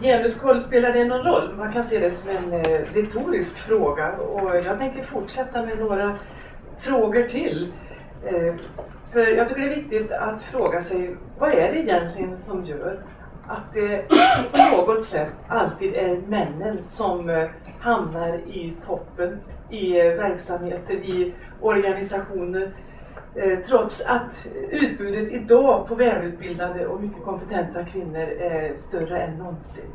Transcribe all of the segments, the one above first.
Genuskoll, spelar det någon roll? Man kan se det som en eh, retorisk fråga och jag tänker fortsätta med några frågor till. Eh, för jag tycker det är viktigt att fråga sig vad är det egentligen som gör att det på något sätt alltid är männen som eh, hamnar i toppen i eh, verksamheter, i organisationer. Eh, trots att utbudet idag på välutbildade och mycket kompetenta kvinnor är större än någonsin.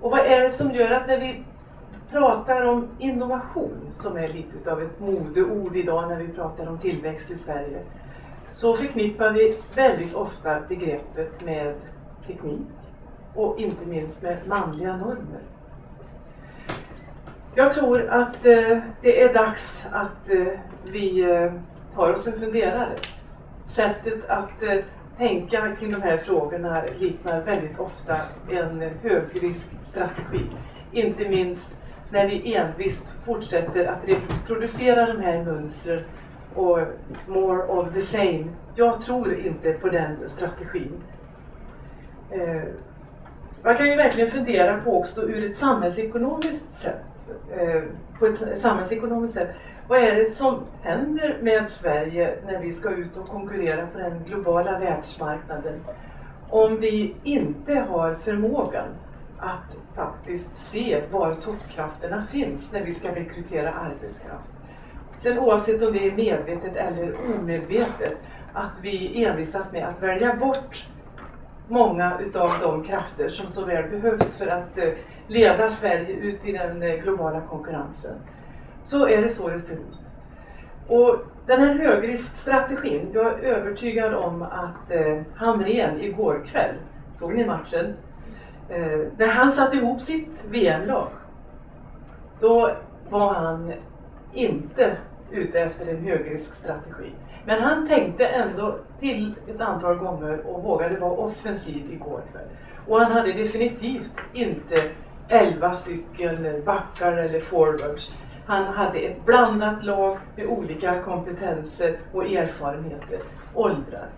Och vad är det som gör att när vi pratar om innovation, som är lite av ett modeord idag när vi pratar om tillväxt i Sverige, så förknippar vi väldigt ofta begreppet med teknik och inte minst med manliga normer. Jag tror att eh, det är dags att eh, vi eh, tar oss en funderare. Sättet att eh, tänka kring de här frågorna liknar väldigt ofta en högriskstrategi. Inte minst när vi envist fortsätter att reproducera de här mönstren och more of the same. Jag tror inte på den strategin. Eh, man kan ju verkligen fundera på också ur ett samhällsekonomiskt sätt, eh, på ett samhällsekonomiskt sätt, vad är det som händer med Sverige när vi ska ut och konkurrera på den globala världsmarknaden om vi inte har förmågan att faktiskt se var toppkrafterna finns när vi ska rekrytera arbetskraft. Sen oavsett om det är medvetet eller omedvetet, att vi envisas med att välja bort många utav de krafter som så väl behövs för att eh, leda Sverige ut i den eh, globala konkurrensen. Så är det så det ser ut. Och den här högriskstrategin, jag är övertygad om att eh, Hamrén igår kväll, såg ni matchen? Eh, när han satte ihop sitt VM-lag, då var han inte ute efter en högriskstrategi. Men han tänkte ändå till ett antal gånger och vågade vara offensiv igår kväll. Och han hade definitivt inte 11 stycken backar eller forwards. Han hade ett blandat lag med olika kompetenser och erfarenheter, åldrar.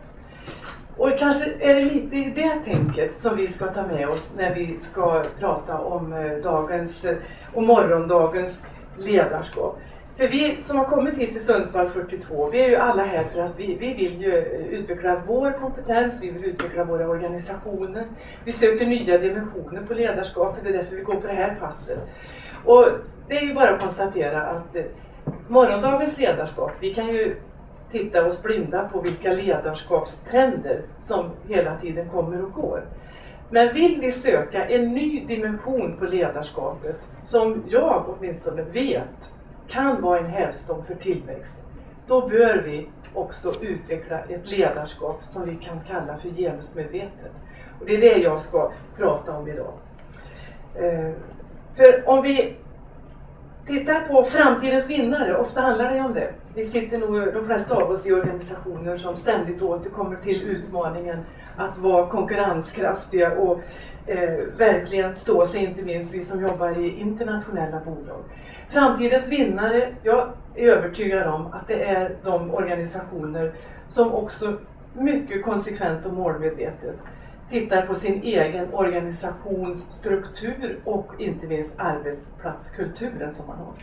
Och kanske är det lite i det tänket som vi ska ta med oss när vi ska prata om eh, dagens eh, och morgondagens ledarskap. För vi som har kommit hit till Sundsvall 42, vi är ju alla här för att vi, vi vill ju eh, utveckla vår kompetens, vi vill utveckla våra organisationer. Vi söker nya dimensioner på ledarskapet, det är därför vi går på det här passet. Och det är ju bara att konstatera att eh, morgondagens ledarskap, vi kan ju titta oss blinda på vilka ledarskapstrender som hela tiden kommer och går. Men vill vi söka en ny dimension på ledarskapet, som jag åtminstone vet kan vara en hävstång för tillväxt, då bör vi också utveckla ett ledarskap som vi kan kalla för genusmedvetet. Och det är det jag ska prata om idag. Eh, för om vi tittar på framtidens vinnare, ofta handlar det om det. Vi sitter nog de flesta av oss i organisationer som ständigt återkommer till utmaningen att vara konkurrenskraftiga och eh, verkligen stå sig, inte minst vi som jobbar i internationella bolag. Framtidens vinnare, jag är övertygad om att det är de organisationer som också mycket konsekvent och målmedvetet tittar på sin egen organisationsstruktur och inte minst arbetsplatskulturen som man har.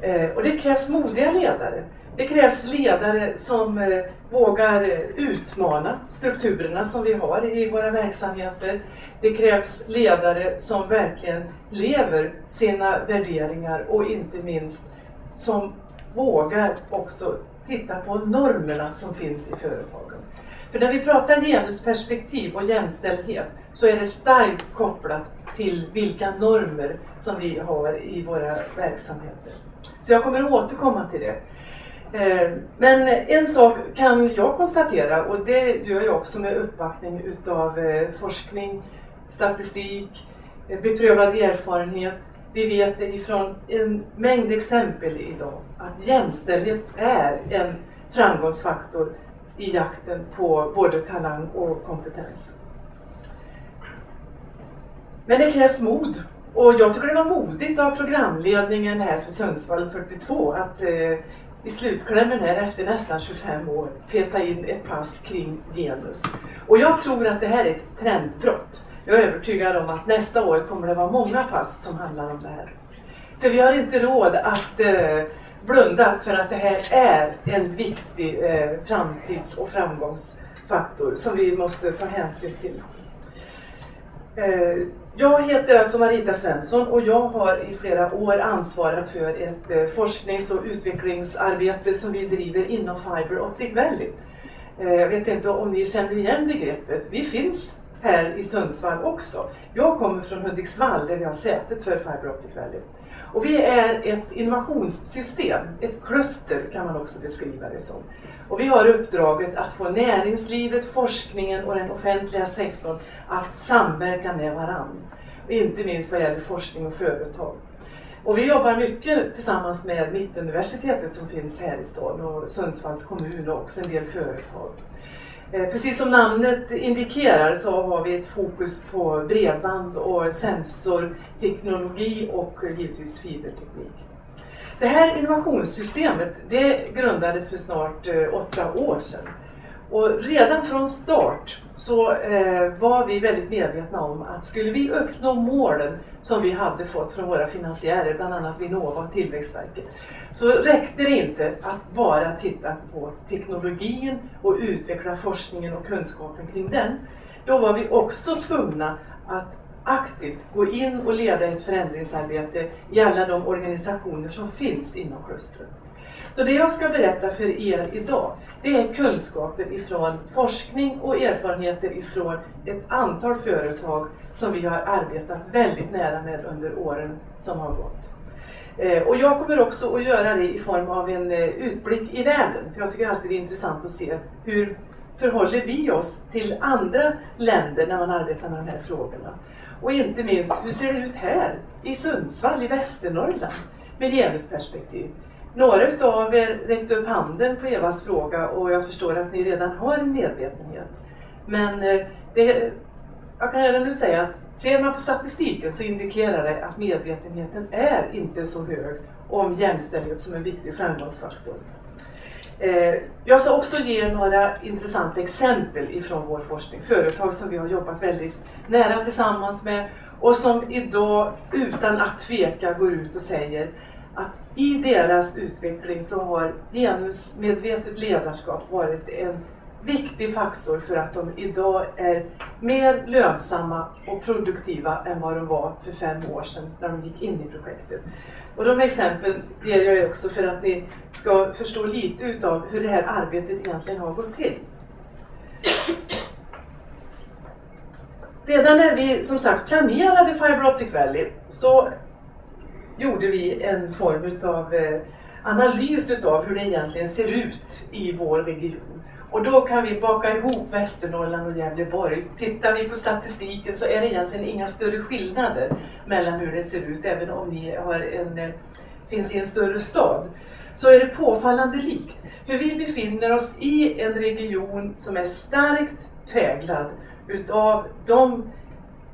Eh, och det krävs modiga ledare. Det krävs ledare som eh, vågar utmana strukturerna som vi har i våra verksamheter. Det krävs ledare som verkligen lever sina värderingar och inte minst som vågar också titta på normerna som finns i företagen. För när vi pratar genusperspektiv och jämställdhet så är det starkt kopplat till vilka normer som vi har i våra verksamheter. Så jag kommer att återkomma till det. Eh, men en sak kan jag konstatera och det gör jag också med uppbackning utav eh, forskning, statistik, eh, beprövad erfarenhet. Vi vet ifrån en mängd exempel idag att jämställdhet är en framgångsfaktor i jakten på både talang och kompetens. Men det krävs mod och jag tycker det var modigt av programledningen här för Sundsvall 42 att eh, i slutklämmen här efter nästan 25 år peta in ett pass kring genus. Och jag tror att det här är ett trendbrott. Jag är övertygad om att nästa år kommer det vara många pass som handlar om det här. För vi har inte råd att eh, blunda för att det här är en viktig eh, framtids och framgångsfaktor som vi måste ta hänsyn till. Eh, jag heter alltså Marita Svensson och jag har i flera år ansvarat för ett eh, forsknings och utvecklingsarbete som vi driver inom Fiber Optic Valley. Eh, jag vet inte om ni känner igen begreppet. Vi finns här i Sundsvall också. Jag kommer från Hudiksvall där vi har sätet för Fiber Optic Valley. Och vi är ett innovationssystem, ett kluster kan man också beskriva det som. Och vi har uppdraget att få näringslivet, forskningen och den offentliga sektorn att samverka med varandra. Inte minst vad gäller forskning och företag. Och vi jobbar mycket tillsammans med Mittuniversitetet som finns här i stan och Sundsvalls kommun och också en del företag. Eh, precis som namnet indikerar så har vi ett fokus på bredband och sensorteknologi och givetvis fiberteknik. Det här innovationssystemet det grundades för snart eh, åtta år sedan. Och redan från start så eh, var vi väldigt medvetna om att skulle vi uppnå målen som vi hade fått från våra finansiärer, bland annat Vinnova och Tillväxtverket, så räckte det inte att bara titta på teknologin och utveckla forskningen och kunskapen kring den. Då var vi också tvungna att aktivt gå in och leda ett förändringsarbete i alla de organisationer som finns inom klustret. Så det jag ska berätta för er idag, det är kunskaper ifrån forskning och erfarenheter ifrån ett antal företag som vi har arbetat väldigt nära med under åren som har gått. Eh, och jag kommer också att göra det i form av en eh, utblick i världen. För jag tycker alltid det är intressant att se hur förhåller vi oss till andra länder när man arbetar med de här frågorna. Och inte minst, hur ser det ut här i Sundsvall i Västernorrland med genusperspektiv? Några utav er räckte upp handen på Evas fråga och jag förstår att ni redan har en medvetenhet. Men eh, det, jag kan redan nu säga att ser man på statistiken så indikerar det att medvetenheten är inte så hög om jämställdhet som en viktig framgångsfaktor. Eh, jag ska också ge några intressanta exempel ifrån vår forskning. Företag som vi har jobbat väldigt nära tillsammans med och som idag utan att tveka går ut och säger i deras utveckling så har genusmedvetet ledarskap varit en viktig faktor för att de idag är mer lönsamma och produktiva än vad de var för fem år sedan när de gick in i projektet. Och de exemplen ger jag också för att ni ska förstå lite utav hur det här arbetet egentligen har gått till. Redan när vi som sagt planerade Fiber Optic Valley så gjorde vi en form utav eh, analys utav hur det egentligen ser ut i vår region. Och då kan vi baka ihop Västernorrland och Gävleborg. Tittar vi på statistiken så är det egentligen inga större skillnader mellan hur det ser ut, även om ni har en, eh, finns i en större stad. Så är det påfallande likt. För vi befinner oss i en region som är starkt präglad utav de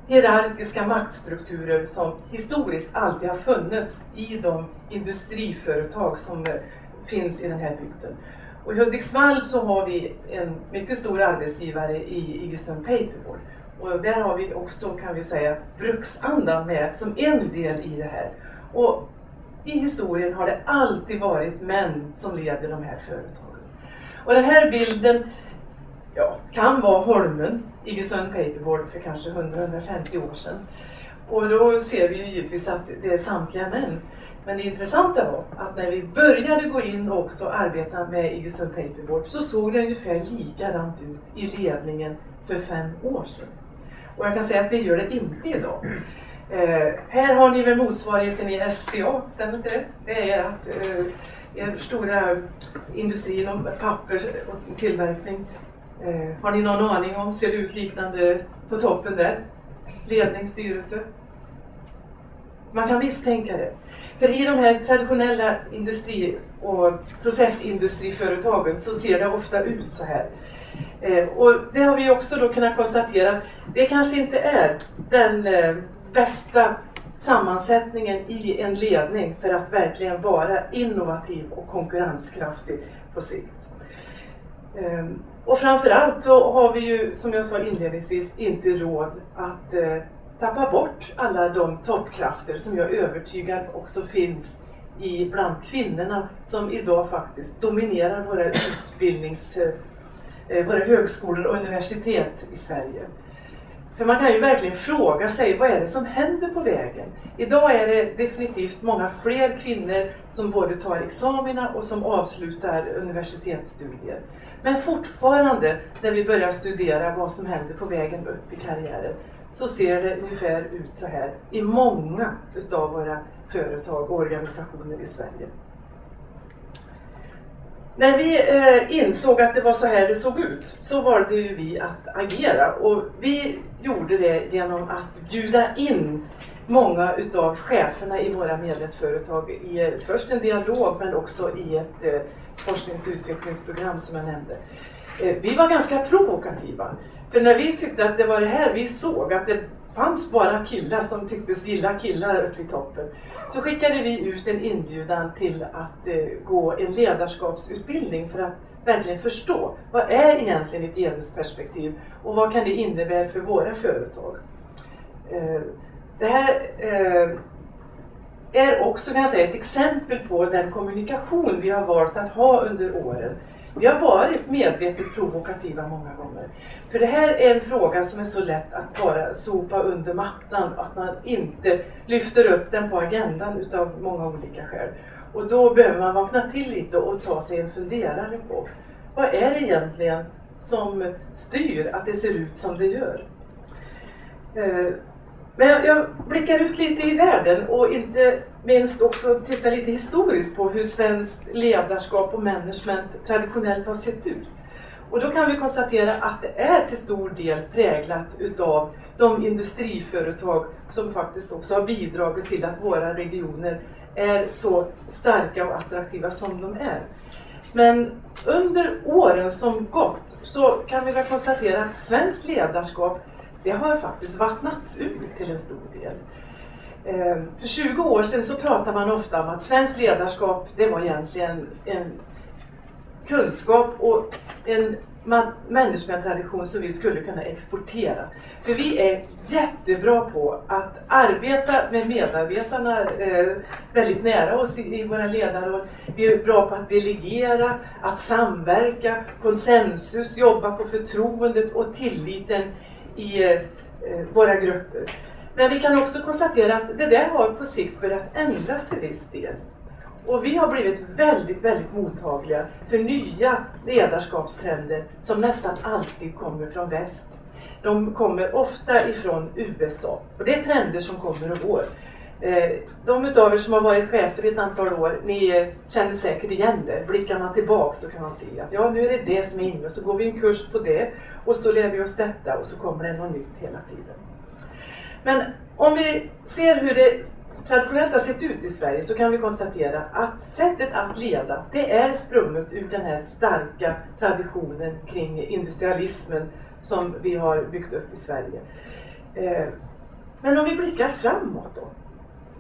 hierarkiska maktstrukturer som historiskt alltid har funnits i de industriföretag som eh, finns i den här bygden. Och I Hudiksvall så har vi en mycket stor arbetsgivare i Iggesund Paperboard. Och där har vi också, kan vi säga, bruksandan med som en del i det här. Och i historien har det alltid varit män som leder de här företagen. Och den här bilden ja, kan vara Holmen, Iggesund Paperboard för kanske 100-150 år sedan. Och då ser vi ju givetvis att det är samtliga män. Men det intressanta var att när vi började gå in och också arbeta med Iggesund Paperboard så såg det ungefär likadant ut i ledningen för fem år sedan. Och jag kan säga att det gör det inte idag. Eh, här har ni väl motsvarigheten i SCA, stämmer inte det? Det är att eh, er stora industri inom papper och tillverkning. Eh, har ni någon aning om, ser det ut liknande på toppen där? Ledning, styrelse? Man kan misstänka det. För i de här traditionella industri och processindustriföretagen så ser det ofta ut så här. Eh, och det har vi också då kunnat konstatera, det kanske inte är den eh, bästa sammansättningen i en ledning för att verkligen vara innovativ och konkurrenskraftig på sikt. Ehm, och framförallt så har vi ju, som jag sa inledningsvis, inte råd att eh, tappa bort alla de toppkrafter som jag är övertygad också finns i bland kvinnorna som idag faktiskt dominerar våra utbildnings, eh, eh, våra högskolor och universitet i Sverige. För man kan ju verkligen fråga sig, vad är det som händer på vägen? Idag är det definitivt många fler kvinnor som både tar examina och som avslutar universitetsstudier. Men fortfarande, när vi börjar studera vad som händer på vägen upp i karriären, så ser det ungefär ut så här i många utav våra företag och organisationer i Sverige. När vi eh, insåg att det var så här det såg ut så valde ju vi att agera och vi gjorde det genom att bjuda in många utav cheferna i våra medlemsföretag i först en dialog men också i ett eh, forsknings och utvecklingsprogram som jag nämnde. Eh, vi var ganska provokativa. För när vi tyckte att det var det här vi såg, att det fanns bara killar som tycktes gilla killar uppe i toppen, så skickade vi ut en inbjudan till att eh, gå en ledarskapsutbildning för att verkligen förstå vad är egentligen ett genusperspektiv och vad kan det innebära för våra företag. Eh, det här är också kan jag säga, ett exempel på den kommunikation vi har valt att ha under åren. Vi har varit medvetet provokativa många gånger. För det här är en fråga som är så lätt att bara sopa under mattan, att man inte lyfter upp den på agendan utav många olika skäl. Och då behöver man vakna till lite och ta sig en funderare på vad är det egentligen som styr att det ser ut som det gör? Eh, men jag blickar ut lite i världen och inte minst också tittar lite historiskt på hur svenskt ledarskap och management traditionellt har sett ut. Och då kan vi konstatera att det är till stor del präglat utav de industriföretag som faktiskt också har bidragit till att våra regioner är så starka och attraktiva som de är. Men under åren som gått så kan vi väl konstatera att svenskt ledarskap det har faktiskt vattnats ur till en stor del. Eh, för 20 år sedan så pratade man ofta om att svenskt ledarskap det var egentligen en kunskap och en managementtradition som vi skulle kunna exportera. För vi är jättebra på att arbeta med medarbetarna eh, väldigt nära oss i våra ledarroll. Vi är bra på att delegera, att samverka, konsensus, jobba på förtroendet och tilliten i eh, våra grupper. Men vi kan också konstatera att det där har på sikt börjat ändras till viss del. Och vi har blivit väldigt, väldigt mottagliga för nya ledarskapstrender som nästan alltid kommer från väst. De kommer ofta ifrån USA. Och det är trender som kommer och går. Eh, de utav er som har varit chefer i ett antal år, ni eh, känner säkert igen det. Blickar man tillbaks så kan man se att ja, nu är det det som är inne. Så går vi en kurs på det och så lär vi oss detta och så kommer det något nytt hela tiden. Men om vi ser hur det traditionellt har sett ut i Sverige så kan vi konstatera att sättet att leda det är sprunget ur den här starka traditionen kring industrialismen som vi har byggt upp i Sverige. Eh, men om vi blickar framåt då.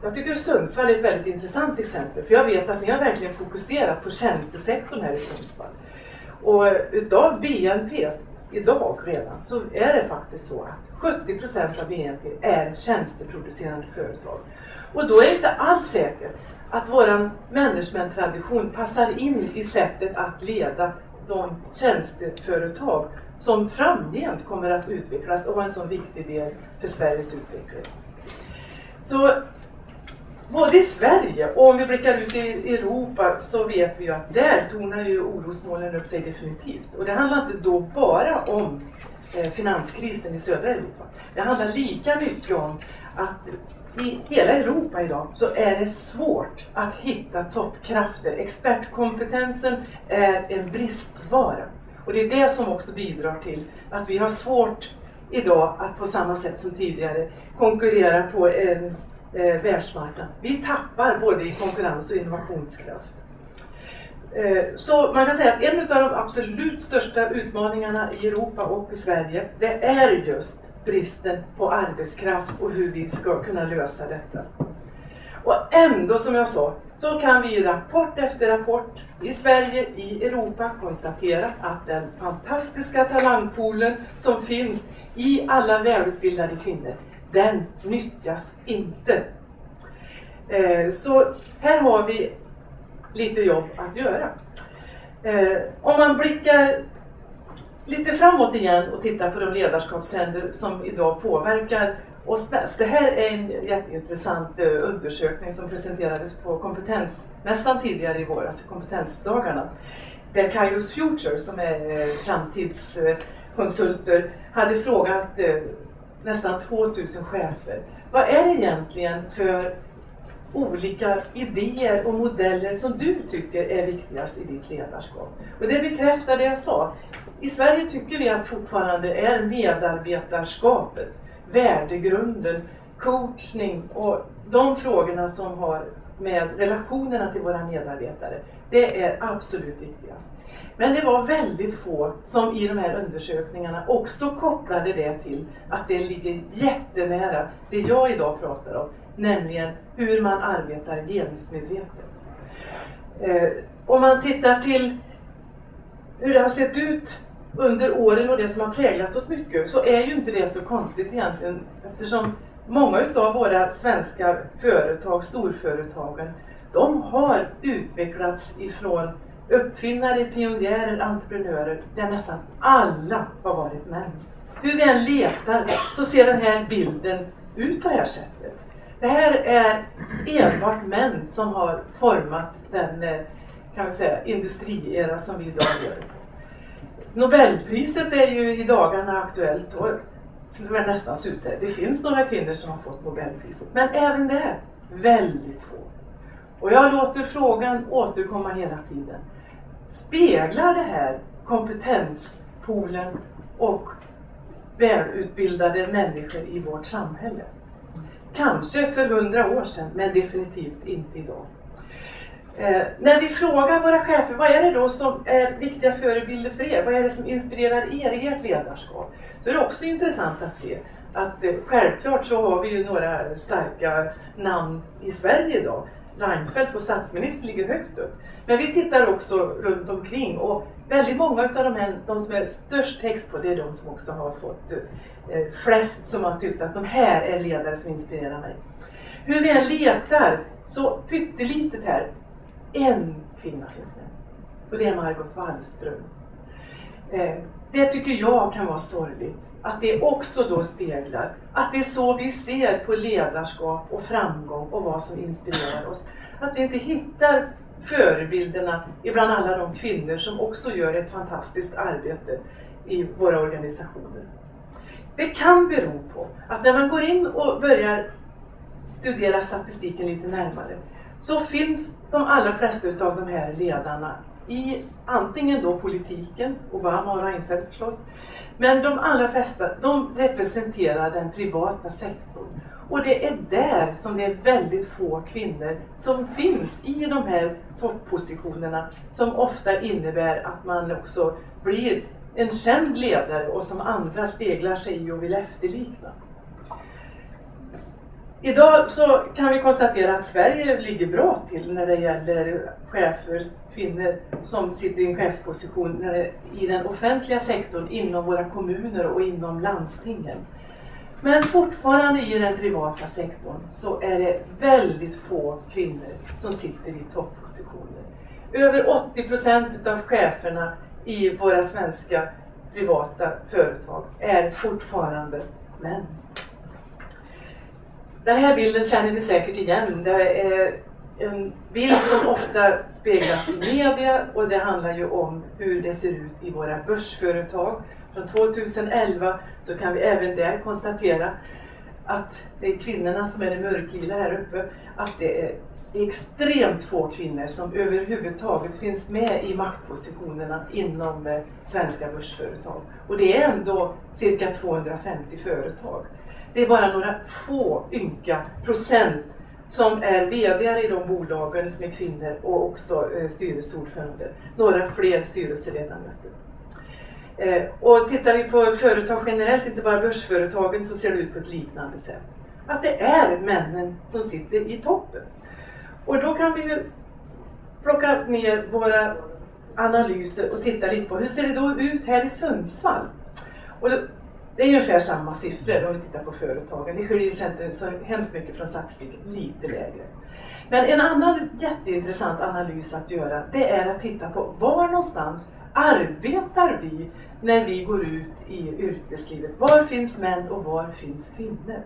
Jag tycker Sundsvall är ett väldigt intressant exempel för jag vet att ni har verkligen fokuserat på tjänstesektorn här i Sundsvall. Och utav BNP idag redan så är det faktiskt så att 70 procent av BNP är tjänsteproducerande företag. Och då är det inte alls säkert att vår managementtradition passar in i sättet att leda de tjänsteföretag som framgent kommer att utvecklas och vara en så viktig del för Sveriges utveckling. Så både i Sverige och om vi blickar ut i Europa så vet vi ju att där tonar ju orosmolnen upp sig definitivt. Och det handlar inte då bara om eh, finanskrisen i södra Europa. Det handlar lika mycket om att i hela Europa idag så är det svårt att hitta toppkrafter. Expertkompetensen är en bristvara. Och det är det som också bidrar till att vi har svårt idag att på samma sätt som tidigare konkurrera på en eh, världsmarknaden. Vi tappar både i konkurrens och innovationskraft. Eh, så man kan säga att en av de absolut största utmaningarna i Europa och i Sverige, det är just bristen på arbetskraft och hur vi ska kunna lösa detta. Och ändå, som jag sa, så kan vi i rapport efter rapport i Sverige, i Europa konstatera att den fantastiska talangpoolen som finns i alla välutbildade kvinnor, den nyttjas inte. Eh, så här har vi lite jobb att göra. Eh, om man blickar lite framåt igen och tittar på de ledarskapshänder som idag påverkar oss bäst. Det här är en jätteintressant eh, undersökning som presenterades på kompetensmässan tidigare i våras, kompetensdagarna. Där Kairos Future, som är framtidskonsulter, hade frågat nästan 2000 chefer. Vad är det egentligen för olika idéer och modeller som du tycker är viktigast i ditt ledarskap? Och det bekräftar det jag sa. I Sverige tycker vi att fortfarande är medarbetarskapet, värdegrunden, coachning och de frågorna som har med relationerna till våra medarbetare. Det är absolut viktigast. Men det var väldigt få som i de här undersökningarna också kopplade det till att det ligger jättenära det jag idag pratar om, nämligen hur man arbetar genusmedvetet. Eh, om man tittar till hur det har sett ut under åren och det som har präglat oss mycket så är ju inte det så konstigt egentligen eftersom många utav våra svenska företag, storföretagen, de har utvecklats ifrån uppfinnare, pionjärer, entreprenörer där nästan alla har varit män. Hur vi än letar så ser den här bilden ut på det här sättet. Det här är enbart män som har format den eh, kan vi säga, industriera som vi idag gör. Nobelpriset är ju i dagarna aktuellt och skulle väl nästan susigt. Det finns några kvinnor som har fått Nobelpriset, men även där väldigt få. Och jag låter frågan återkomma hela tiden. Speglar det här kompetenspoolen och välutbildade människor i vårt samhälle? Kanske för hundra år sedan, men definitivt inte idag. Eh, när vi frågar våra chefer, vad är det då som är viktiga förebilder för er? Vad är det som inspirerar er i ert ledarskap? Så är det också intressant att se att eh, självklart så har vi ju några starka namn i Sverige idag. Reinfeldt, vår statsminister, ligger högt upp. Men vi tittar också runt omkring och väldigt många av de, här, de som är störst text på det är de som också har fått eh, flest som har tyckt att de här är ledare som inspirerar mig. Hur vi än letar så pyttelitet här, en kvinna finns med och det är Margot Wallström. Eh, det tycker jag kan vara sorgligt att det också då speglar att det är så vi ser på ledarskap och framgång och vad som inspirerar oss. Att vi inte hittar förebilderna ibland alla de kvinnor som också gör ett fantastiskt arbete i våra organisationer. Det kan bero på att när man går in och börjar studera statistiken lite närmare så finns de allra flesta utav de här ledarna i antingen då politiken, Obama och Reinfeldt förstås, men de allra flesta de representerar den privata sektorn. Och det är där som det är väldigt få kvinnor som finns i de här toppositionerna som ofta innebär att man också blir en känd ledare och som andra speglar sig i och vill efterlikna. Idag så kan vi konstatera att Sverige ligger bra till när det gäller chefer, kvinnor som sitter i en chefsposition i den offentliga sektorn, inom våra kommuner och inom landstingen. Men fortfarande i den privata sektorn så är det väldigt få kvinnor som sitter i topppositioner. Över 80 procent av cheferna i våra svenska privata företag är fortfarande män. Den här bilden känner ni säkert igen. Det är en bild som ofta speglas i media och det handlar ju om hur det ser ut i våra börsföretag. Från 2011 så kan vi även där konstatera att det är kvinnorna som är det mörklila här uppe, att det är extremt få kvinnor som överhuvudtaget finns med i maktpositionerna inom eh, svenska börsföretag. Och det är ändå cirka 250 företag. Det är bara några få ynka procent som är VD i de bolagen som är kvinnor och också eh, styrelseordförande. Några fler styrelseledamöter. Eh, och tittar vi på företag generellt, inte bara börsföretagen, så ser det ut på ett liknande sätt. Att det är männen som sitter i toppen. Och då kan vi ju plocka ner våra analyser och titta lite på hur ser det då ut här i Sundsvall? Och det är ungefär samma siffror om vi tittar på företagen. Det skiljer sig inte så hemskt mycket från statistiken, lite lägre. Men en annan jätteintressant analys att göra det är att titta på var någonstans arbetar vi när vi går ut i yrkeslivet? Var finns män och var finns kvinnor?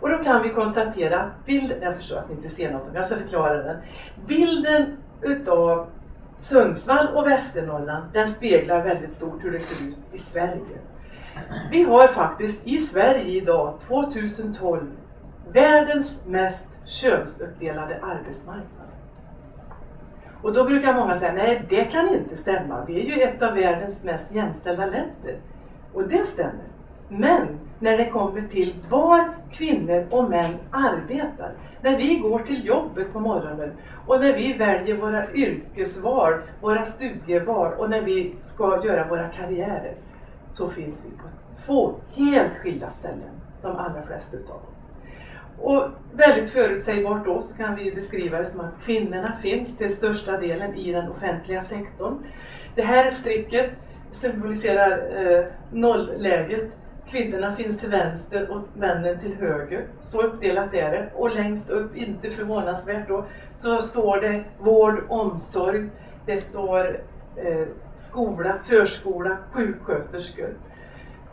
Och då kan vi konstatera att bilden, jag förstår att ni inte ser något, men jag ska förklara den. Bilden utav Sundsvall och Västernorrland, den speglar väldigt stort hur det ser ut i Sverige. Vi har faktiskt i Sverige idag, 2012, världens mest könsuppdelade arbetsmarknad. Och då brukar många säga, nej det kan inte stämma, vi är ju ett av världens mest jämställda länder. Och det stämmer. Men när det kommer till var kvinnor och män arbetar, när vi går till jobbet på morgonen och när vi väljer våra yrkesval, våra studieval och när vi ska göra våra karriärer, så finns vi på två helt skilda ställen, de allra flesta utav oss. Och väldigt förutsägbart då så kan vi beskriva det som att kvinnorna finns till största delen i den offentliga sektorn. Det här strecket symboliserar eh, nollläget. Kvinnorna finns till vänster och männen till höger. Så uppdelat är det. Och längst upp, inte förvånansvärt då, så står det vård, omsorg. Det står eh, skola, förskola, sjuksköterskor.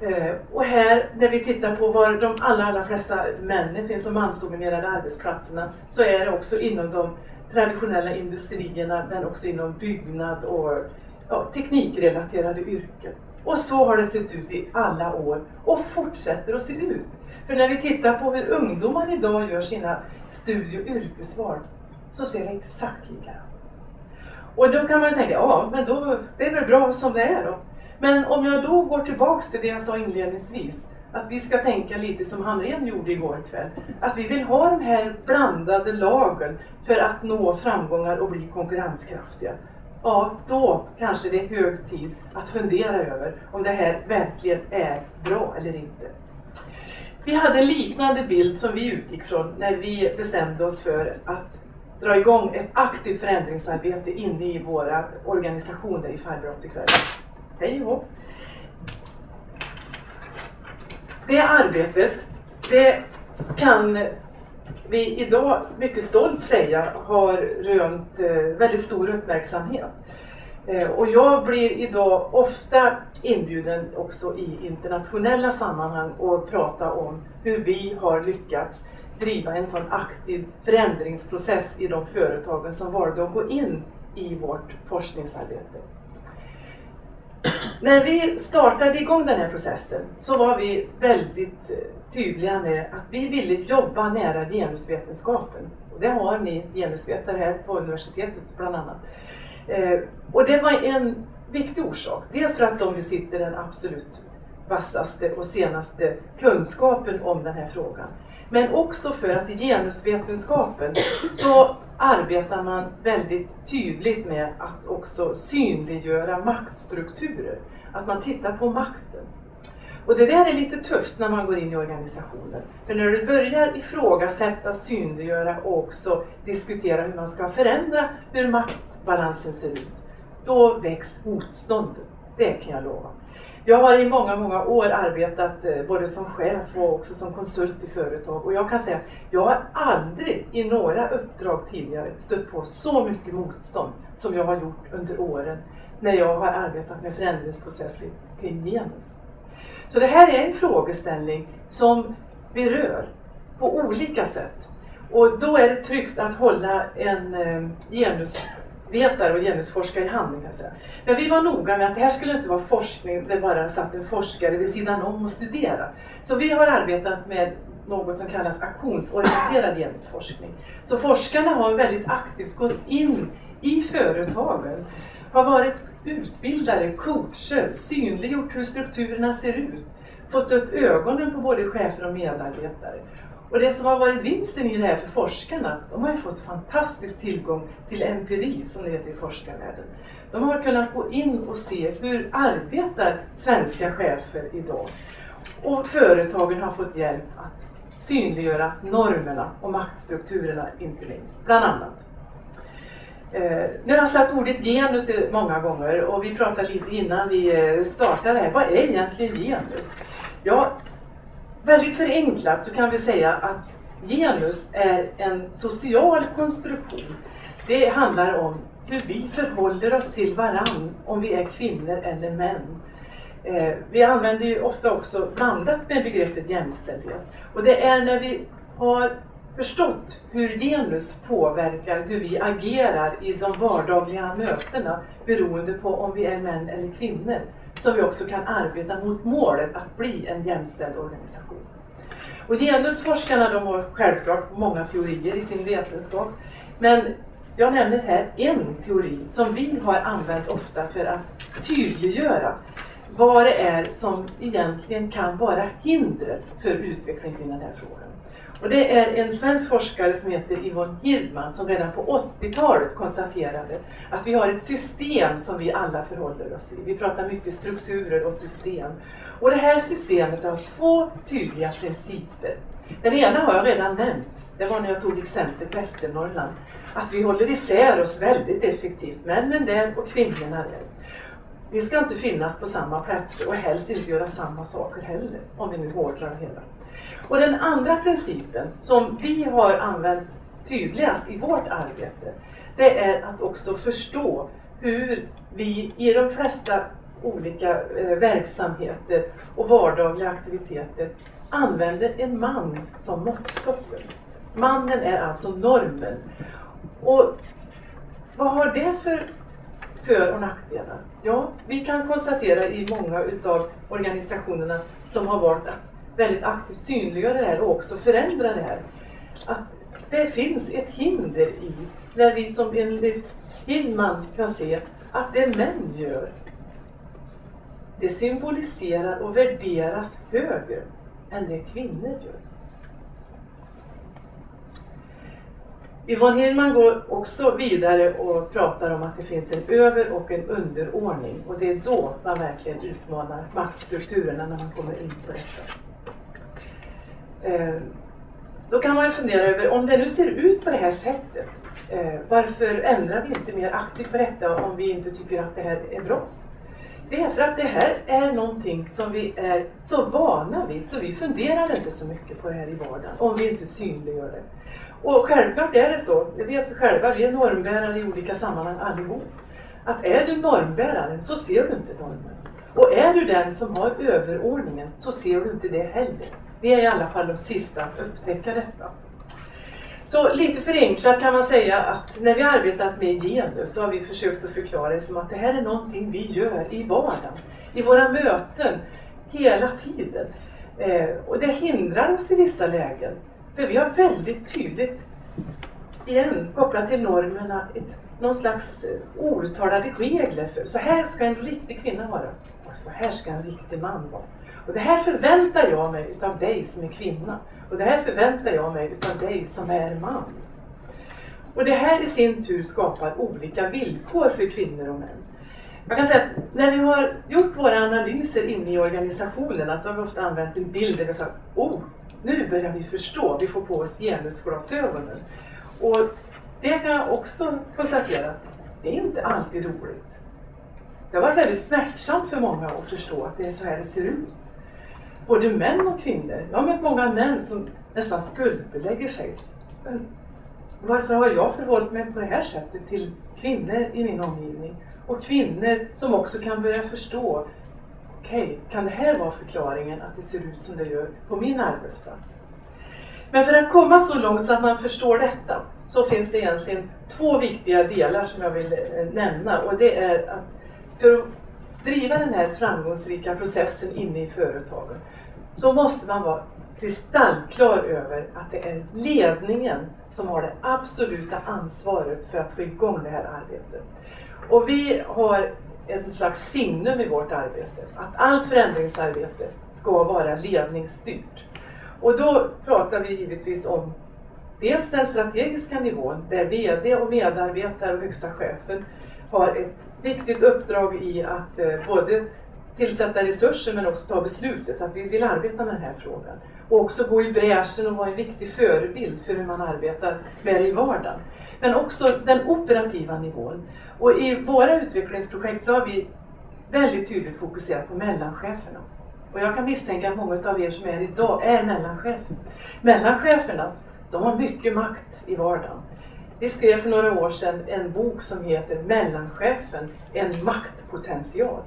Eh, och här, när vi tittar på var de allra, allra flesta männen finns, de mansdominerade arbetsplatserna, så är det också inom de traditionella industrierna, men också inom byggnad och ja, teknikrelaterade yrken. Och så har det sett ut i alla år och fortsätter att se ut. För när vi tittar på hur ungdomar idag gör sina studie och yrkesval så ser det exakt likadant Och då kan man tänka, ja men då, det är väl bra som det är då. Men om jag då går tillbaks till det jag sa inledningsvis, att vi ska tänka lite som Hamrén gjorde igår kväll. Att vi vill ha de här blandade lagen för att nå framgångar och bli konkurrenskraftiga. Ja, då kanske det är hög tid att fundera över om det här verkligen är bra eller inte. Vi hade en liknande bild som vi utgick från när vi bestämde oss för att dra igång ett aktivt förändringsarbete inne i våra organisationer i Fiber Optic Hej och Det arbetet, det kan vi idag mycket stolt säga har rönt eh, väldigt stor uppmärksamhet. Eh, och jag blir idag ofta inbjuden också i internationella sammanhang och prata om hur vi har lyckats driva en sån aktiv förändringsprocess i de företagen som valde att gå in i vårt forskningsarbete. När vi startade igång den här processen så var vi väldigt eh, tydliga med att vi ville jobba nära genusvetenskapen. Och det har ni genusvetare här på universitetet bland annat. Eh, och det var en viktig orsak. Dels för att de besitter den absolut vassaste och senaste kunskapen om den här frågan. Men också för att i genusvetenskapen så arbetar man väldigt tydligt med att också synliggöra maktstrukturer. Att man tittar på makten. Och det där är lite tufft när man går in i organisationer. För när du börjar ifrågasätta, synliggöra och också diskutera hur man ska förändra hur maktbalansen ser ut, då väcks motståndet. Det kan jag lova. Jag har i många, många år arbetat eh, både som chef och också som konsult i företag och jag kan säga att jag har aldrig i några uppdrag tidigare stött på så mycket motstånd som jag har gjort under åren när jag har arbetat med förändringsprocesser kring genus. Så det här är en frågeställning som berör på olika sätt. Och då är det tryggt att hålla en eh, genus genusvetare och genusforskare i handen. Kan säga. Men vi var noga med att det här skulle inte vara forskning där bara satt en forskare vid sidan om och studerade. Så vi har arbetat med något som kallas aktionsorienterad genusforskning. Så forskarna har väldigt aktivt gått in i företagen, har varit utbildare, coacher, synliggjort hur strukturerna ser ut, fått upp ögonen på både chefer och medarbetare. Och det som har varit vinsten i det här för forskarna, de har ju fått fantastisk tillgång till empiri som det heter i forskarvärlden. De har kunnat gå in och se hur arbetar svenska chefer idag? Och företagen har fått hjälp att synliggöra normerna och maktstrukturerna inte minst, bland annat. Eh, nu har jag satt ordet genus många gånger och vi pratade lite innan vi eh, startade här. Vad är egentligen genus? Ja, väldigt förenklat så kan vi säga att genus är en social konstruktion. Det handlar om hur vi förhåller oss till varann, om vi är kvinnor eller män. Eh, vi använder ju ofta också blandat med begreppet jämställdhet. Och det är när vi har förstått hur genus påverkar hur vi agerar i de vardagliga mötena beroende på om vi är män eller kvinnor så vi också kan arbeta mot målet att bli en jämställd organisation. Och genusforskarna de har självklart många teorier i sin vetenskap men jag nämner här en teori som vi har använt ofta för att tydliggöra vad det är som egentligen kan vara hindret för utveckling kring den här frågan. Och det är en svensk forskare som heter Yvonne Hirdman som redan på 80-talet konstaterade att vi har ett system som vi alla förhåller oss i. Vi pratar mycket strukturer och system. Och det här systemet har två tydliga principer. Den ena har jag redan nämnt. Det var när jag tog exemplet Västernorrland. Att vi håller isär oss väldigt effektivt. Männen där och kvinnorna där. Vi ska inte finnas på samma platser och helst inte göra samma saker heller. Om vi nu hårdrar det hela. Och den andra principen som vi har använt tydligast i vårt arbete, det är att också förstå hur vi i de flesta olika eh, verksamheter och vardagliga aktiviteter använder en man som måttstocken. Mannen är alltså normen. Och vad har det för för och nackdelar? Ja, vi kan konstatera i många utav organisationerna som har valt att väldigt aktivt synliggöra det här och också förändra det här. Att det finns ett hinder i när vi som enligt Hillman kan se att det män gör det symboliserar och värderas högre än det kvinnor gör. Yvonne Hillman går också vidare och pratar om att det finns en över och en underordning och det är då man verkligen utmanar maktstrukturerna när man kommer in på detta. Eh, då kan man ju fundera över, om det nu ser ut på det här sättet, eh, varför ändrar vi inte mer aktivt på detta om vi inte tycker att det här är bra? Det är för att det här är någonting som vi är så vana vid så vi funderar inte så mycket på det här i vardagen om vi inte synliggör det. Och självklart är det så, det vet vi själva, vi är normbärare i olika sammanhang allihop. Att är du normbäraren så ser du inte normen. Och är du den som har överordningen så ser du inte det heller. Vi är i alla fall de sista att upptäcka detta. Så lite förenklat kan man säga att när vi arbetat med genus så har vi försökt att förklara det som att det här är någonting vi gör i vardagen, i våra möten, hela tiden. Eh, och det hindrar oss i vissa lägen. För vi har väldigt tydligt, igen kopplat till normerna, ett, någon slags eh, outtalade regler för så här ska en riktig kvinna vara och så här ska en riktig man vara. Och det här förväntar jag mig utav dig som är kvinna. Och det här förväntar jag mig utav dig som är man. Och det här i sin tur skapar olika villkor för kvinnor och män. Man kan säga att när vi har gjort våra analyser inne i organisationerna så har vi ofta använt en bild där vi sagt oh, nu börjar vi förstå, vi får på oss genusglasögonen. Och det kan jag också konstatera, det är inte alltid roligt. Det har varit väldigt smärtsamt för många att förstå att det är så här det ser ut både män och kvinnor. Jag har mött många män som nästan skuldbelägger sig. Varför har jag förhållit mig på det här sättet till kvinnor i min omgivning? Och kvinnor som också kan börja förstå, okej, okay, kan det här vara förklaringen att det ser ut som det gör på min arbetsplats? Men för att komma så långt så att man förstår detta så finns det egentligen två viktiga delar som jag vill eh, nämna och det är att för att driva den här framgångsrika processen inne i företagen så måste man vara kristallklar över att det är ledningen som har det absoluta ansvaret för att få igång det här arbetet. Och vi har en slags signum i vårt arbete, att allt förändringsarbete ska vara ledningsstyrt. Och då pratar vi givetvis om dels den strategiska nivån där VD och medarbetare och högsta chefen har ett viktigt uppdrag i att eh, både tillsätta resurser men också ta beslutet att vi vill arbeta med den här frågan. och också gå i bräschen och vara en viktig förebild för hur man arbetar med det i vardagen. Men också den operativa nivån. Och i våra utvecklingsprojekt så har vi väldigt tydligt fokuserat på mellancheferna. Och jag kan misstänka att många av er som är här idag är mellanchefer. Mellancheferna, de har mycket makt i vardagen. Vi skrev för några år sedan en bok som heter Mellanchefen, en maktpotential.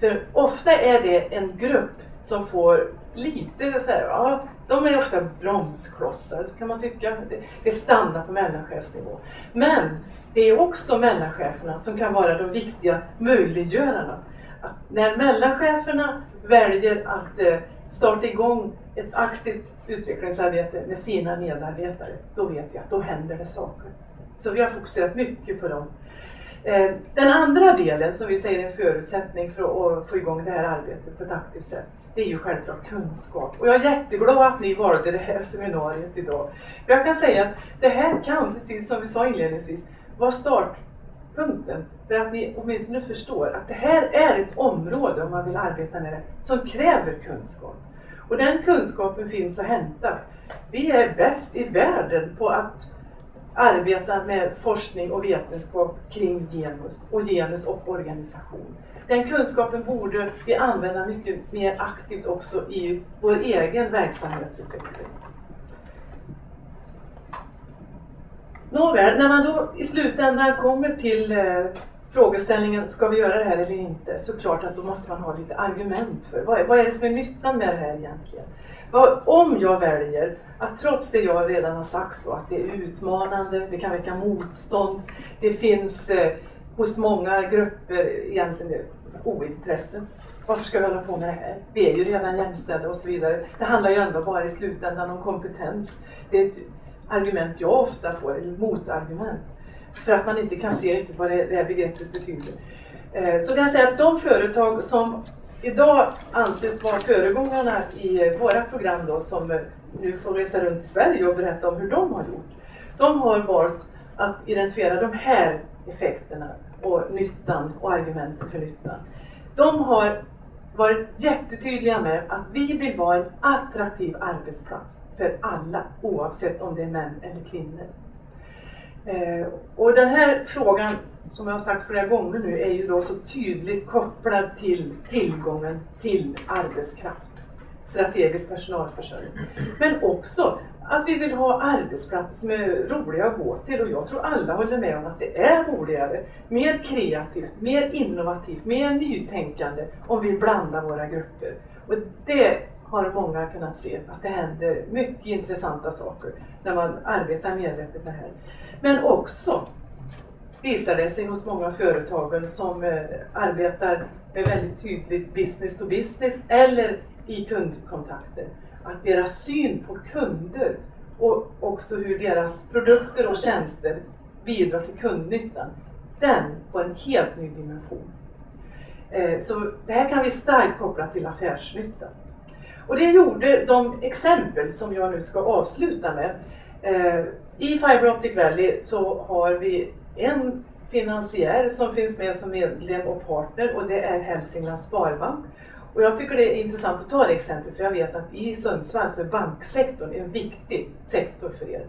För ofta är det en grupp som får lite så här, ja, de är ofta bromsklossar kan man tycka. Det stannar på mellanchefsnivå. Men det är också mellancheferna som kan vara de viktiga möjliggörarna. Att när mellancheferna väljer att eh, starta igång ett aktivt utvecklingsarbete med sina medarbetare, då vet vi att då händer det saker. Så vi har fokuserat mycket på dem. Eh, den andra delen som vi säger är en förutsättning för att få igång det här arbetet på ett aktivt sätt, det är ju självklart kunskap. Och jag är jätteglad att ni valde det här seminariet idag. För jag kan säga att det här kan, precis som vi sa inledningsvis, vara startpunkten för att ni åtminstone förstår att det här är ett område, om man vill arbeta med det, som kräver kunskap. Och den kunskapen finns att hämta. Vi är bäst i världen på att arbeta med forskning och vetenskap kring genus och genus och organisation. Den kunskapen borde vi använda mycket mer aktivt också i vår egen verksamhetsutveckling. Nåväl, när man då i slutändan kommer till eh, frågeställningen, ska vi göra det här eller inte? Så klart att då måste man ha lite argument för vad är, vad är det som är nyttan med det här egentligen? Vad, om jag väljer att trots det jag redan har sagt då, att det är utmanande, det kan väcka motstånd, det finns eh, hos många grupper egentligen ointresse. Varför ska vi hålla på med det här? Vi är ju redan jämställda och så vidare. Det handlar ju ändå bara i slutändan om kompetens. Det är ett argument jag ofta får, ett motargument. För att man inte kan se riktigt vad det, det här begreppet betyder. Eh, så kan jag säga att de företag som idag anses vara föregångarna i våra program då, som nu får resa runt i Sverige och berätta om hur de har gjort. De har valt att identifiera de här effekterna och nyttan och argumenten för nyttan. De har varit jättetydliga med att vi vill vara en attraktiv arbetsplats för alla oavsett om det är män eller kvinnor. Eh, och den här frågan, som jag har sagt flera gånger nu, är ju då så tydligt kopplad till tillgången till arbetskraft, strategisk personalförsörjning. Men också att vi vill ha arbetsplatser som är roliga att gå till och jag tror alla håller med om att det är roligare, mer kreativt, mer innovativt, mer nytänkande om vi blandar våra grupper. Och det har många kunnat se att det händer mycket intressanta saker när man arbetar medvetet med det här. Men också visar det sig hos många företagen som eh, arbetar med väldigt tydligt business to business eller i kundkontakter att deras syn på kunder och också hur deras produkter och tjänster bidrar till kundnyttan, den får en helt ny dimension. Eh, så det här kan vi starkt koppla till affärsnytta. Och det gjorde de exempel som jag nu ska avsluta med. Eh, I Fiber Optic Valley så har vi en finansiär som finns med som medlem och partner och det är Hälsinglands Sparbank. Och jag tycker det är intressant att ta det exemplet för jag vet att i Sundsvall så är banksektorn en viktig sektor för er.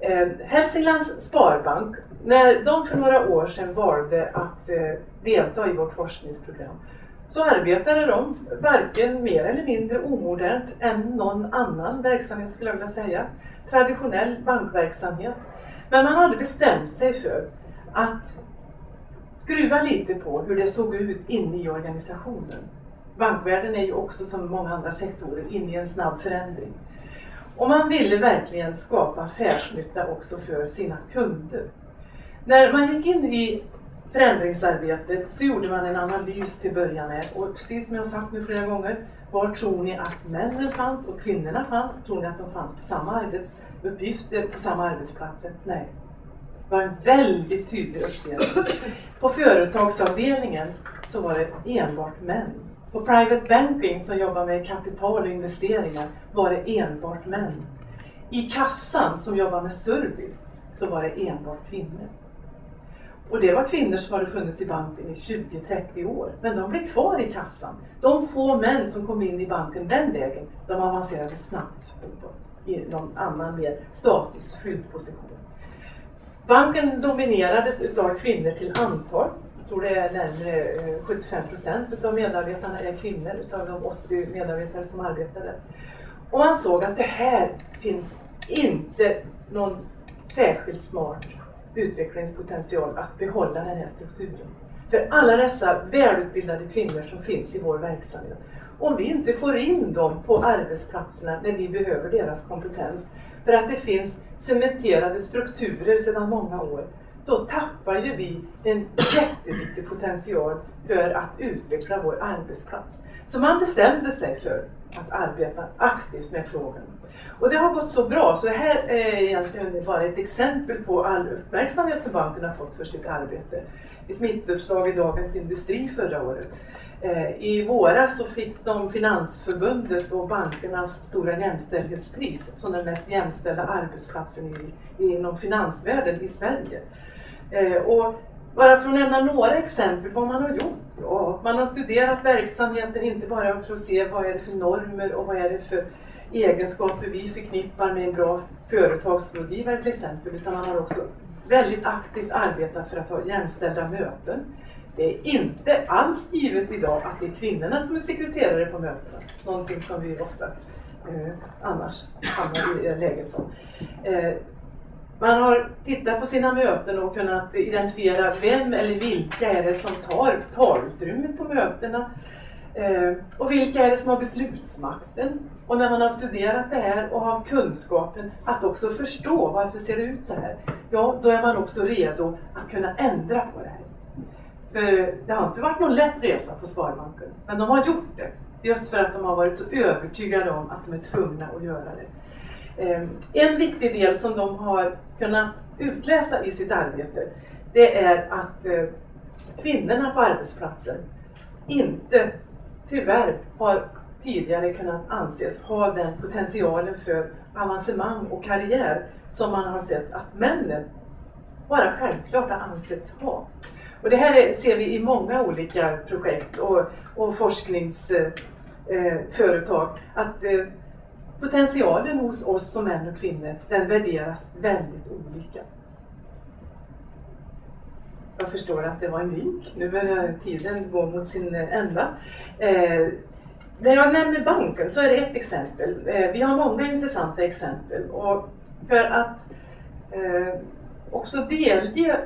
Eh, Hälsinglands Sparbank, när de för några år sedan valde att eh, delta i vårt forskningsprogram så arbetade de varken mer eller mindre omodernt än någon annan verksamhet skulle jag vilja säga. Traditionell bankverksamhet. Men man hade bestämt sig för att skruva lite på hur det såg ut inne i organisationen. Bankvärlden är ju också som många andra sektorer inne i en snabb förändring. Och man ville verkligen skapa affärsnytta också för sina kunder. När man gick in i förändringsarbetet så gjorde man en analys till början med och precis som jag sagt nu flera gånger, var tror ni att männen fanns och kvinnorna fanns? Tror ni att de fanns på samma arbetsuppgifter, på samma arbetsplatser? Nej. Det var en väldigt tydlig uppdelning. På företagsavdelningen så var det enbart män. På Private Banking som jobbar med kapital och investeringar var det enbart män. I kassan som jobbar med service så var det enbart kvinnor. Och det var kvinnor som hade funnits i banken i 20-30 år. Men de blev kvar i kassan. De få män som kom in i banken den vägen, de avancerade snabbt uppåt i någon annan mer statusfylld position. Banken dominerades utav kvinnor till antal. Jag tror det är närmare eh, 75 procent utav medarbetarna är kvinnor utav de 80 medarbetare som arbetar där. Och man såg att det här finns inte någon särskilt smart utvecklingspotential att behålla den här strukturen. För alla dessa välutbildade kvinnor som finns i vår verksamhet, om vi inte får in dem på arbetsplatserna när vi behöver deras kompetens, för att det finns cementerade strukturer sedan många år, då tappar ju vi en jätteviktig potential för att utveckla vår arbetsplats. Så man bestämde sig för att arbeta aktivt med frågan. Och det har gått så bra, så det här är egentligen bara ett exempel på all uppmärksamhet som banken har fått för sitt arbete. Ett mittuppslag i Dagens Industri förra året. Eh, I våras så fick de Finansförbundet och bankernas stora jämställdhetspris som den mest jämställda arbetsplatsen inom finansvärlden i Sverige. Eh, och bara för att nämna några exempel på vad man har gjort. Och man har studerat verksamheten inte bara för att se vad är det för normer och vad är det för egenskaper vi förknippar med en bra företagsrådgivare till exempel, utan man har också väldigt aktivt arbetat för att ha jämställda möten. Det är inte alls givet idag att det är kvinnorna som är sekreterare på mötena, någonting som vi ofta eh, annars hamnar i läget som. Eh, man har tittat på sina möten och kunnat identifiera vem eller vilka är det som tar talutrymmet på mötena eh, och vilka är det som har beslutsmakten. Och när man har studerat det här och har kunskapen att också förstå varför ser det ut så här, ja då är man också redo att kunna ändra på det här. För det har inte varit någon lätt resa på Sparbanken, men de har gjort det. Just för att de har varit så övertygade om att de är tvungna att göra det. Ehm, en viktig del som de har kunnat utläsa i sitt arbete, det är att eh, kvinnorna på arbetsplatsen inte, tyvärr, har tidigare kunnat anses ha den potentialen för avancemang och karriär som man har sett att männen bara självklart har ansetts ha. Och det här ser vi i många olika projekt och, och forskningsföretag, eh, eh att eh, potentialen hos oss som män och kvinnor, den värderas väldigt olika. Jag förstår att det var en vink. Nu börjar tiden gå mot sin eh, ända. Eh, när jag nämner banken så är det ett exempel. Eh, vi har många intressanta exempel. Och för att eh, också delge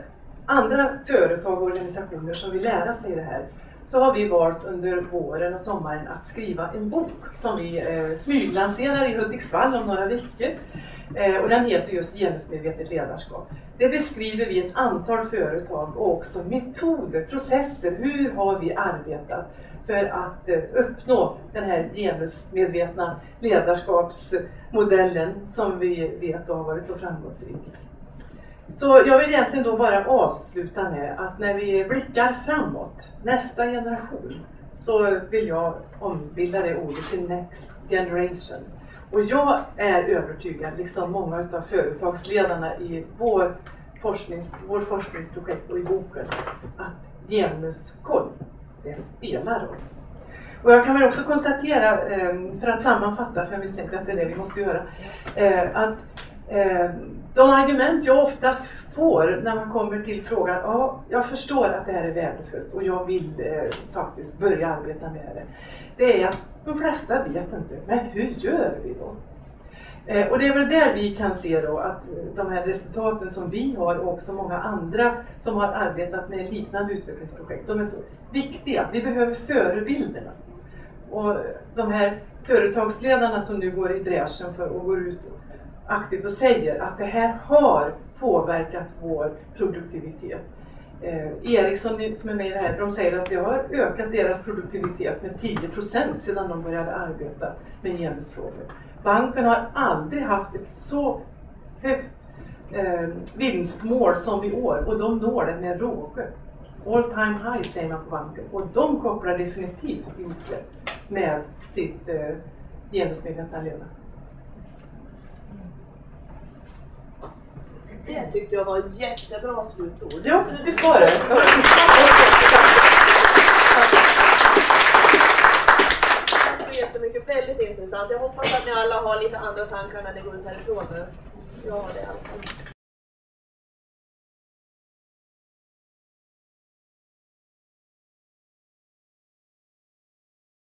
andra företag och organisationer som vill lära sig det här så har vi valt under våren och sommaren att skriva en bok som vi eh, smyglanserar i Hudiksvall om några veckor. Eh, och den heter just Genusmedvetet ledarskap. Det beskriver vi ett antal företag och också metoder, processer. Hur har vi arbetat för att eh, uppnå den här genusmedvetna ledarskapsmodellen som vi vet har varit så framgångsrik. Så jag vill egentligen då bara avsluta med att när vi blickar framåt, nästa generation, så vill jag ombilda det ordet till Next Generation. Och jag är övertygad, liksom många av företagsledarna i vår, forsknings, vår forskningsprojekt och i boken, att genuskoll, det spelar roll. Och jag kan väl också konstatera, eh, för att sammanfatta, för jag misstänker att det är det vi måste göra, eh, att eh, de argument jag oftast får när man kommer till frågan, ja, jag förstår att det här är värdefullt och jag vill eh, faktiskt börja arbeta med det. Det är att de flesta vet inte, men hur gör vi då? Eh, och det är väl där vi kan se då att eh, de här resultaten som vi har och också många andra som har arbetat med liknande utvecklingsprojekt, de är så viktiga. Vi behöver förebilderna. Och de här företagsledarna som nu går i bräschen för och går ut aktivt och säger att det här har påverkat vår produktivitet. Eh, Ericsson som är med i det här, de säger att det har ökat deras produktivitet med 10 procent sedan de började arbeta med genusfrågor. Banken har aldrig haft ett så högt eh, vinstmål som i år och de når det med råge. All time high säger man på banken och de kopplar definitivt inte med sitt eh, genusmedvetna leverne. Det tyckte jag var ett jättebra slutord. Ja, visst var det? Tack så jättemycket, väldigt intressant. Jag hoppas att ni alla har lite andra tankar när ni går ut härifrån nu. Jag har det i alla fall.